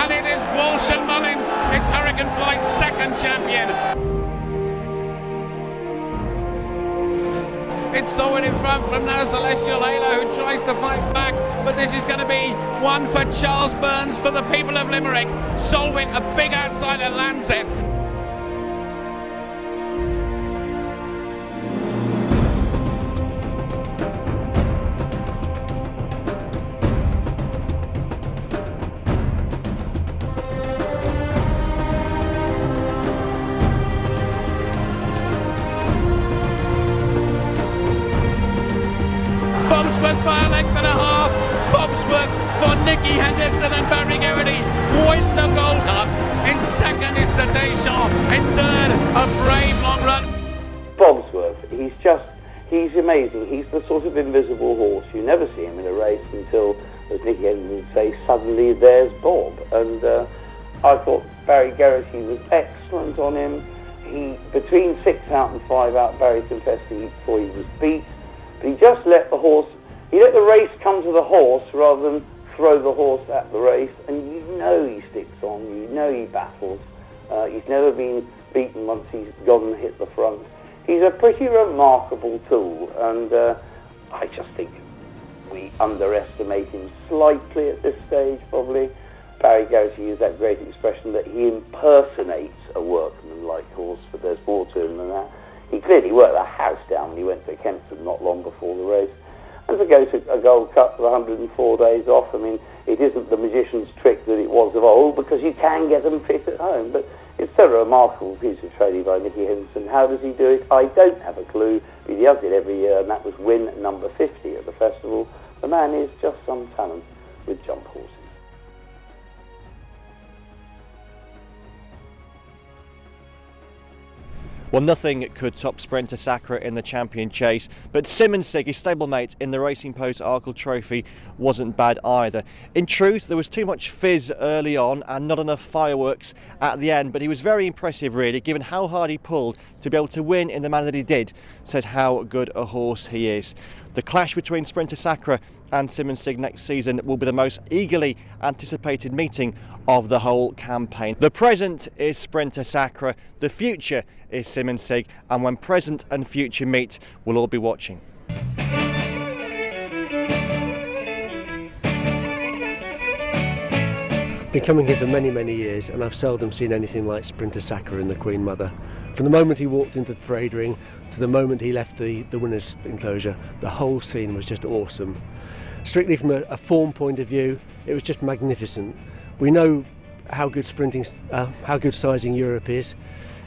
And it is Walsh and Mullins. It's Hurricane Fly's second champion. It's Solwhit in front from now Celestial Halo who tries to fight back, but this is going to be one for Charles Byrnes for the people of Limerick. Solwhit, a big outsider, lands it. Nicky Henderson and Barry Geraghty win the Gold Cup. In second is the Des Champs. In third, a brave long run. Bobs Worth, he's just, he's amazing. He's the sort of invisible horse. You never see him in a race until, as Nicky Henderson would say, suddenly there's Bob. And uh, I thought Barry Geraghty was excellent on him. He, between six out and five out, Barry confessed he thought he was beat. But he just let the horse, he let the race come to the horse rather than throw the horse at the race. And you know he sticks on, you know he battles. Uh, he's never been beaten once he's gone and hit the front. He's a pretty remarkable tool, and uh, I just think we underestimate him slightly at this stage, probably. Barry Geraghty used that great expression that he impersonates a workman-like horse, but there's more to him than that. He clearly worked the house down when he went to Kempton not long before the race. To go to a Gold Cup with 104 days off, I mean, it isn't the magician's trick that it was of old because you can get them fit at home. But it's a remarkable piece of training by Nicky Henderson. How does he do it? I don't have a clue. He does it every year, and that was win number 50 at the festival. The man is just some talent Well, nothing could top Sprinter Sacre in the champion chase, but Simonsig, his stablemate in the Racing Post Arkle Trophy, wasn't bad either. In truth, there was too much fizz early on and not enough fireworks at the end, but he was very impressive, really, given how hard he pulled to be able to win in the manner that he did, says how good a horse he is. The clash between Sprinter Sacre and Simonsig next season will be the most eagerly anticipated meeting of the whole campaign. The present is Sprinter Sacre, the future is Simonsig, and when present and future meet, we'll all be watching. Been coming here for many, many years, and I've seldom seen anything like Sprinter Sacre in the Queen Mother. From the moment he walked into the parade ring to the moment he left the, the winner's enclosure, the whole scene was just awesome. Strictly from a, a form point of view, it was just magnificent. We know how good sprinting, uh, how good sizing Europe is.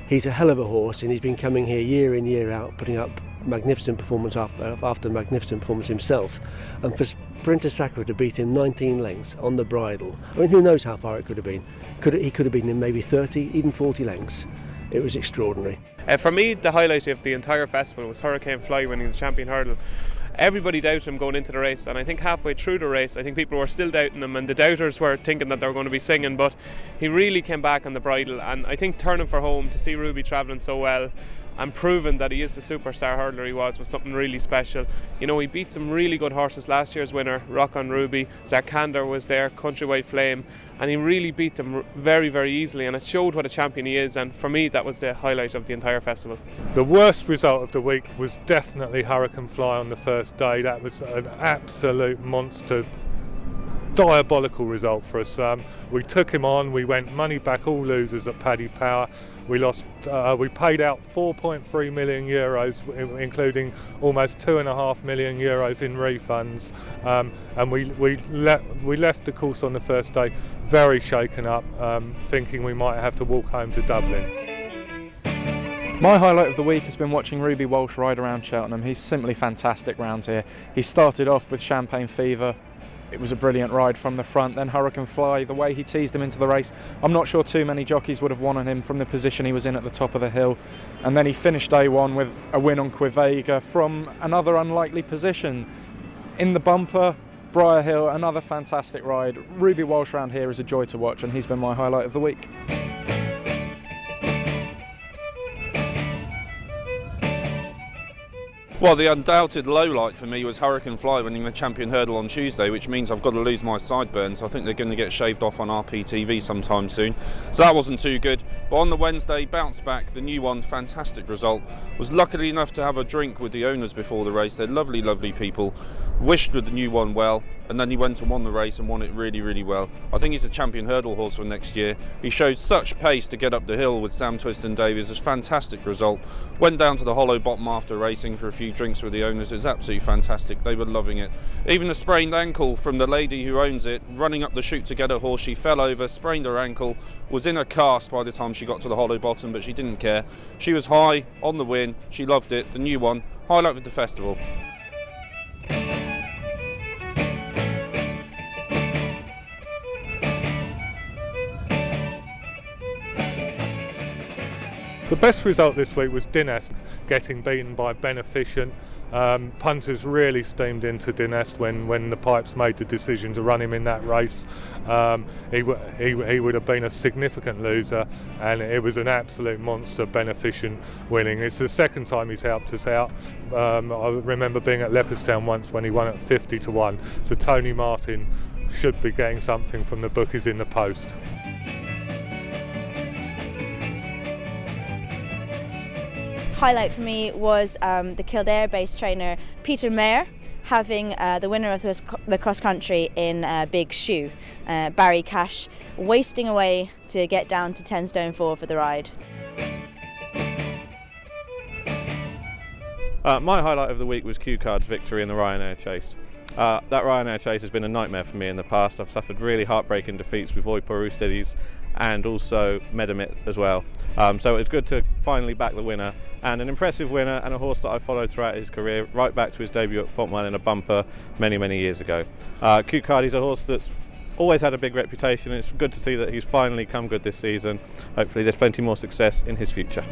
He's a hell of a horse, and he's been coming here year in, year out, putting up magnificent performance after, after magnificent performance himself. And for Sprinter Sacre to beat him 19 lengths on the bridle, I mean, who knows how far it could have been? Could he could have beaten in maybe 30, even 40 lengths. It was extraordinary. Uh, for me, the highlight of the entire festival was Hurricane Fly winning the champion hurdle. Everybody doubted him going into the race, and I think halfway through the race, I think people were still doubting him, and the doubters were thinking that they were going to be singing. But he really came back on the bridle, and I think turning for home to see Ruby travelling so well and proving that he is the superstar hurdler he was was something really special. You know, he beat some really good horses last year's winner, Rock on Ruby, Zarkandar was there, Countrywide Flame, and he really beat them very, very easily, and it showed what a champion he is. And for me, that was the highlight of the entire festival. The worst result of the week was definitely Hurricane Fly on the first day. That was an absolute monster diabolical result for us. Um, we took him on. We went money back, all losers at Paddy Power. We lost. Uh, we paid out 4.3 million euros, including almost two and a half million euros in refunds. Um, and we we, le- we left the course on the first day very shaken up, um, thinking we might have to walk home to Dublin. My highlight of the week has been watching Ruby Walsh ride around Cheltenham. He's simply fantastic round here. He started off with Champagne Fever, it was a brilliant ride from the front. Then Hurricane Fly, the way he teased him into the race, I'm not sure too many jockeys would have won on him from the position he was in at the top of the hill. And then he finished day one with a win on Quevega from another unlikely position. In the bumper, Briar Hill, another fantastic ride. Ruby Walsh round here is a joy to watch, and he's been my highlight of the week. Well, the undoubted low light for me was Hurricane Fly winning the champion hurdle on Tuesday, which means I've got to lose my sideburns. I think they're going to get shaved off on RPTV sometime soon. So that wasn't too good. But on the Wednesday, bounce back, the new one, fantastic result. Was lucky enough to have a drink with the owners before the race. They're lovely, lovely people. Wished with the new one well, and then he went and won the race and won it really, really well. I think he's a champion hurdle horse for next year. He showed such pace to get up the hill with Sam Twiston Davies. It's a fantastic result. Went down to the hollow bottom after racing for a few drinks with the owners. It was absolutely fantastic. They were loving it. Even the sprained ankle from the lady who owns it, running up the chute to get her horse, she fell over, sprained her ankle, was in a cast by the time she got to the hollow bottom, but she didn't care. She was high on the win. She loved it. The new one. Highlight of the festival. The best result this week was Dynaste getting beaten by Benefficient. Um, punters really steamed into Dynaste when, when the Pipes made the decision to run him in that race. Um, he, he, he would have been a significant loser, and it was an absolute monster Benefficient winning. It's the second time he's helped us out. Um, I remember being at Leopardstown once when he won at 50 to 1. So Tony Martin should be getting something from the bookies in the post. Highlight for me was um, the Kildare based trainer Peter Maher having uh, the winner of the cross country in uh, Big Shu, uh, Barry Cash, wasting away to get down to 10 stone 4 for the ride. Uh, my highlight of the week was Cue Card's victory in the Ryanair chase. Uh, that Ryanair chase has been a nightmare for me in the past. I've suffered really heartbreaking defeats with Voy Por Ustedes and also Medermit as well. Um, so it's good to finally back the winner and an impressive winner and a horse that I followed throughout his career, right back to his debut at Fontwell in a bumper many, many years ago. Uh, is a horse that's always had a big reputation. It's good to see that he's finally come good this season. Hopefully, there's plenty more success in his future.